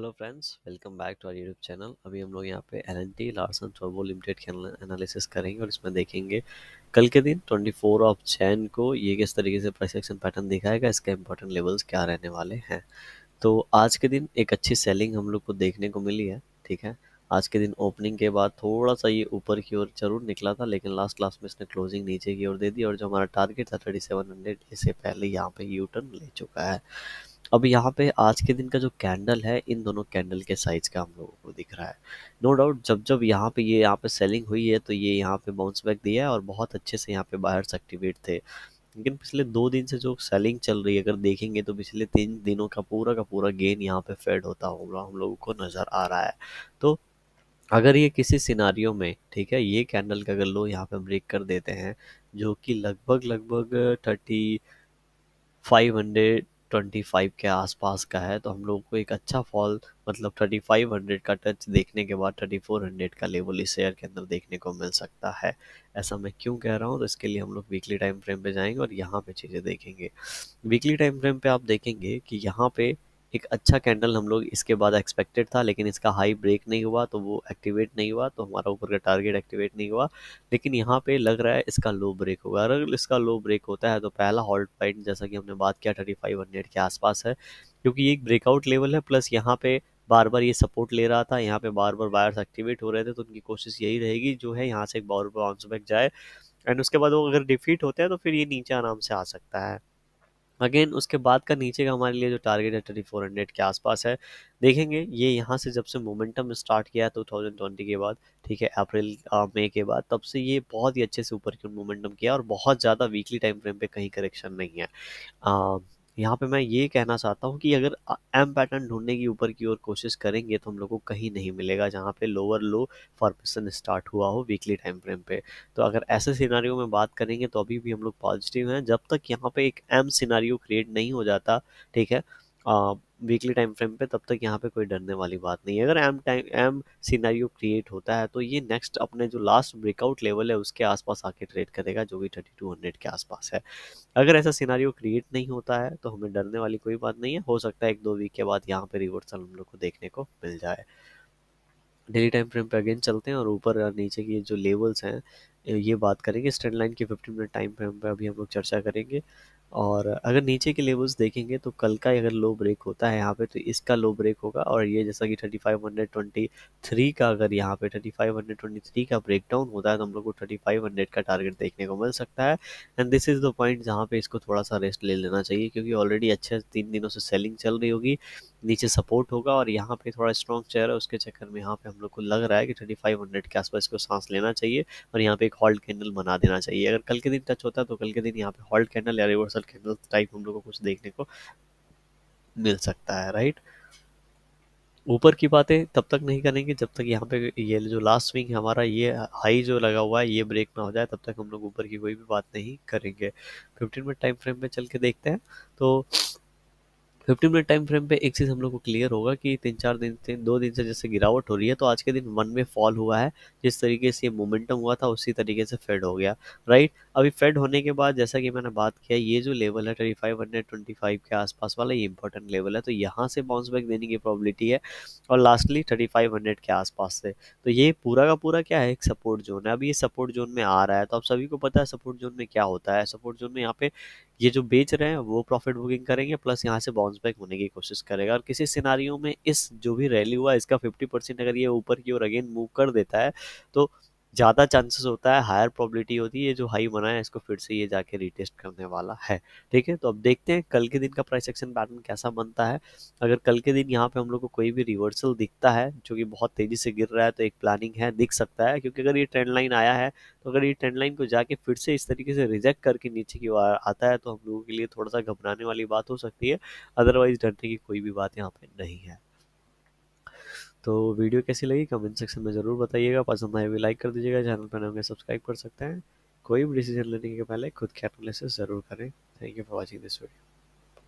Hello friends, welcome back to our YouTube channel. अभी हम लोग यहाँ पे एल एन टी लार्सन टर्बो लिमिटेड के एनालिसिस करेंगे और इसमें देखेंगे कल के दिन 24 ऑफ़ जैन को ये किस तरीके से प्राइस एक्शन पैटर्न दिखाएगा, इसके इंपॉर्टेंट लेवल्स क्या रहने वाले हैं। तो आज के दिन एक अच्छी सेलिंग हम लोग को देखने को मिली है, ठीक है? आज के दिन ओपनिंग के बाद थोड़ा सा ये ऊपर की ओर ज़रूर निकला था, लेकिन लास्ट क्लास में इसने क्लोजिंग नीचे की ओर दे दी और जो हमारा टारगेट था थर्टी सेवन हंड्रेड इससे पहले यहाँ पे यू टर्न ले चुका है। अब यहाँ पे आज के दिन का जो कैंडल है, इन दोनों कैंडल के साइज़ का हम लोगों को दिख रहा है। नो डाउट जब जब यहाँ पे ये यहाँ पे सेलिंग हुई है तो ये यहाँ पे बाउंस बैक दिया है और बहुत अच्छे से यहाँ पे बाहर एक्टिवेट थे। लेकिन पिछले दो दिन से जो सेलिंग चल रही है, अगर देखेंगे तो पिछले तीन दिनों का पूरा का पूरा गेन यहाँ पे फेड होता होगा हम लोगों को नज़र आ रहा है। तो अगर ये किसी सिनारियों में, ठीक है, ये कैंडल का अगर लो यहाँ पे ब्रेक कर देते हैं, जो कि लगभग लगभग thirty five hundred twenty five के आसपास का है तो हम लोग को एक अच्छा फॉल मतलब थर्टी फाइव हंड्रेड का टच देखने के बाद थर्टी फोर हंड्रेड का लेवल इस शेयर के अंदर देखने को मिल सकता है। ऐसा मैं क्यों कह रहा हूँ? तो इसके लिए हम लोग वीकली टाइम फ्रेम पे जाएँगे और यहाँ पे चीज़ें देखेंगे। वीकली टाइम फ्रेम पे आप देखेंगे कि यहाँ पे एक अच्छा कैंडल हम लोग इसके बाद एक्सपेक्टेड था, लेकिन इसका हाई ब्रेक नहीं हुआ तो वो एक्टिवेट नहीं हुआ तो हमारा ऊपर का टारगेट एक्टिवेट नहीं हुआ। लेकिन यहाँ पे लग रहा है इसका लो ब्रेक होगा। अगर इसका लो ब्रेक होता है तो पहला हॉल्ट पॉइंट जैसा कि हमने बात किया थर्टी फाइव हंड्रेड के आसपास है, क्योंकि ये एक ब्रेकआउट लेवल है प्लस यहाँ पे बार बार ये सपोर्ट ले रहा था, यहाँ पे बार बार वायर्स एक्टिवेट हो रहे थे तो उनकी कोशिश यही रहेगी, जो है यहाँ से एक बार बाउंस बैक जाए एंड उसके बाद वो अगर डिफीट होते हैं तो फिर ये नीचे आराम से आ सकता है। अगेन उसके बाद का नीचे का हमारे लिए जो टारगेट है थर्टी फोर हंड्रेड के आसपास है। देखेंगे ये यहाँ से जब से मोमेंटम स्टार्ट किया है टू थाउज़ेंड ट्वेंटी के बाद ठीक है अप्रैल मई के बाद तब से ये बहुत ही अच्छे से ऊपर की मोमेंटम किया और बहुत ज़्यादा वीकली टाइम फ्रेम पे कहीं करेक्शन नहीं है। आ, यहाँ पे मैं ये कहना चाहता हूँ कि अगर एम पैटर्न ढूँढने की ऊपर की ओर कोशिश करेंगे तो हम लोग को कहीं नहीं मिलेगा, जहाँ पे लोअर लो फॉर्मेशन स्टार्ट हुआ हो वीकली टाइम फ्रेम पे। तो अगर ऐसे सिनारियों में बात करेंगे तो अभी भी हम लोग पॉजिटिव हैं। जब तक यहाँ पे एक एम सिनारियो क्रिएट नहीं हो जाता, ठीक है वीकली टाइम फ्रेम पे तब तक यहाँ पे कोई डरने वाली बात नहीं है। अगर M time M scenario create होता है तो ये नेक्स्ट अपने जो लास्ट ब्रेकआउट लेवल है, उसके आसपास आके ट्रेड करेगा, जो कि थर्टी टू हंड्रेड के आसपास है। अगर ऐसा सीनारियो क्रिएट नहीं होता है तो हमें डरने वाली कोई बात नहीं है। हो सकता है एक दो वीक के बाद यहाँ पे रिवर्सल हम लोग को देखने को मिल जाए। डेली टाइम फ्रेम पे अगेन चलते हैं और ऊपर और नीचे की जो लेवल्स हैं ये बात करेंगे स्ट्रेंड लाइन के 15 मिनट टाइम फ्रेम पे अभी हम लोग चर्चा करेंगे। और अगर नीचे के लेवल्स देखेंगे तो कल का अगर लो ब्रेक होता है यहाँ पे तो इसका लो ब्रेक होगा। और ये जैसा कि thirty five hundred twenty three का अगर यहाँ पे thirty five hundred twenty three का ब्रेक डाउन होता है तो हम लोग को थर्टी फाइव हंड्रेड का टारगेट देखने को मिल सकता है। And this is the point जहाँ पे इसको थोड़ा सा रेस्ट ले लेना चाहिए, क्योंकि ऑलरेडी अच्छे तीन दिनों से सेलिंग चल रही होगी, नीचे सपोर्ट होगा। और यहाँ पे थोड़ा स्ट्रॉन्ग चेयर है, उसके चक्कर में यहाँ पे हम लोग को लग रहा है कि थर्टी फाइव हंड्रेड के आसपास इसको सांस लेना चाहिए। और यहाँ पे एक हॉल्ट कैंडल बना देना चाहिए। अगर कल के दिन टच होता है तो कल के दिन यहाँ पे हॉल्ट कैंडल या रिवर्सल कैंडल टाइप हम लोग को कुछ देखने को मिल सकता है, राइट? ऊपर की बातें तब तक नहीं करेंगे जब तक यहाँ पे ये जो लास्ट स्विंग है हमारा, ये हाई जो लगा हुआ है, ये ब्रेक ना हो जाए, तब तक हम लोग ऊपर की कोई भी बात नहीं करेंगे। फिफ्टीन मिनट टाइम फ्रेम में चल के देखते हैं। तो फिफ्टीन मिनट टाइम फ्रेम पे एक चीज़ हम लोग को क्लियर होगा कि तीन चार दिन से दो दिन से जैसे गिरावट हो रही है तो आज के दिन वन में फॉल हुआ है। जिस तरीके से ये मोमेंटम हुआ था, उसी तरीके से फेड हो गया। राइट अभी फेड होने के बाद जैसा कि मैंने बात किया, ये जो लेवल है thirty five hundred twenty five के आसपास वाला, ये इंपॉर्टेंट लेवल है तो यहाँ से बाउंस बैक देने की प्रॉबिलिटी है। और लास्टली थर्टी फाइव हंड्रेड के आसपास से। तो ये पूरा का पूरा क्या है? एक सपोर्ट जोन है। अभी ये सपोर्ट जोन में आ रहा है तो आप सभी को पता है सपोर्ट जोन में क्या होता है? सपोर्ट जोन में यहाँ पे ये जो बेच रहे हैं, वो प्रॉफिट बुकिंग करेंगे प्लस यहाँ से बाउंस बैक होने की कोशिश करेगा। और किसी सिनारियों में इस जो भी रैली हुआ इसका फिफ्टी परसेंट अगर ये ऊपर की ओर अगेन मूव कर देता है तो ज़्यादा चांसेस होता है हायर प्रोबेबिलिटी होती है जो हाई बना है, इसको फिर से ये जाके रिटेस्ट करने वाला है। ठीक है? तो अब देखते हैं कल के दिन का प्राइस एक्शन पैटर्न कैसा बनता है। अगर कल के दिन यहाँ पे हम लोग को कोई भी रिवर्सल दिखता है, जो कि बहुत तेज़ी से गिर रहा है तो एक प्लानिंग है, दिख सकता है। क्योंकि अगर ये ट्रेंड लाइन आया है तो अगर ये ट्रेंड लाइन को जाके फिर से इस तरीके से रिजेक्ट करके नीचे की ओर आता है तो हम लोगों के लिए थोड़ा सा घबराने वाली बात हो सकती है। अदरवाइज़ डरने की कोई भी बात यहाँ पर नहीं है। तो वीडियो कैसी लगी कमेंट सेक्शन में ज़रूर बताइएगा। पसंद आए भी लाइक कर दीजिएगा, चैनल पर नए सब्सक्राइब कर सकते हैं। कोई भी डिसीज़न लेने के पहले खुद के ज़रूर करें। Thank you for watching this video.